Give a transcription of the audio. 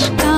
mais